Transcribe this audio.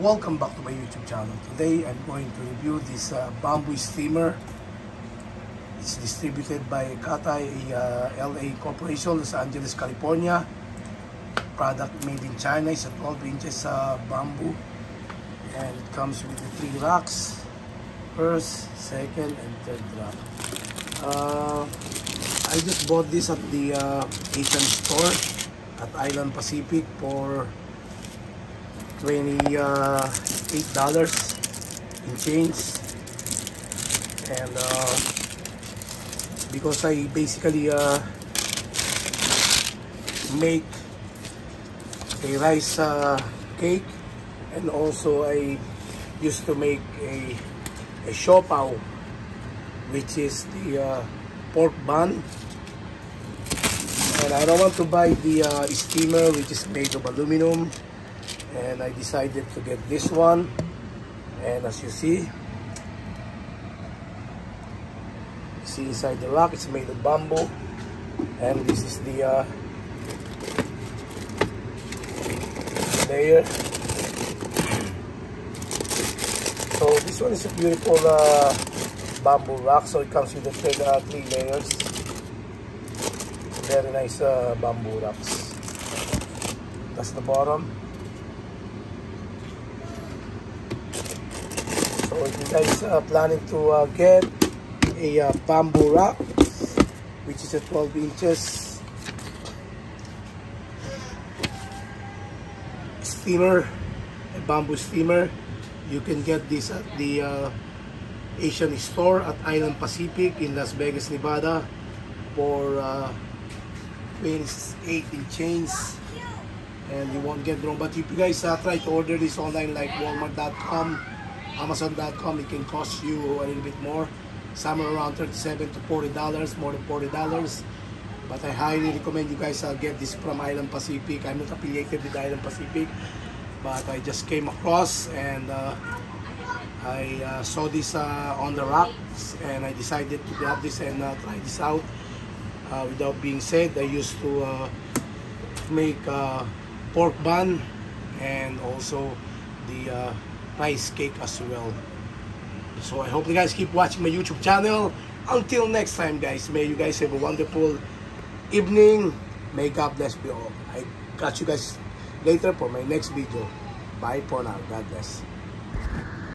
Welcome back to my YouTube channel. Today I'm going to review this uh, bamboo steamer. It's distributed by Katay uh, LA Corporation, Los Angeles, California. Product made in China. It's a 12 inches uh, bamboo and it comes with the three racks. First, second, and third rack. Uh, I just bought this at the uh, Asian store at Island Pacific for $28 in change. And uh, because I basically uh, make a rice uh, cake and also I used to make a a siopao which is the uh, pork bun. And I don't want to buy the uh, steamer which is made of aluminum and I decided to get this one. And as you see see inside the lock. It's made of bamboo. And this is the uh, layer. So this one is a beautiful uh, bamboo rock. So it comes with the three, uh, three layers. Very nice uh, bamboo rocks. That's the bottom so if you guys are planning to uh, get a uh, bamboo rack which is a 12 inches steamer a bamboo steamer. You can get this at the uh, Asian store at Island Pacific in Las Vegas, Nevada for uh, 28 in chains. And you won't get wrong. But if you guys uh, try to order this online like walmart.com amazon.com it can cost you a little bit more. Somewhere around 37 to 40 dollars more than 40 dollars. But I highly recommend you guys uh, get this from Island Pacific. I'm not affiliated with Island Pacific but I just came across and uh, I uh, saw this uh, on the rocks and I decided to grab this and uh, try this out. Uh, without being said I used to uh, make uh, pork bun and also the rice cake as well. So I hope you guys keep watching my YouTube channel. Until next time guys may you guys have a wonderful evening. May God bless you all. I catch you guys later for my next video. Bye for now. God bless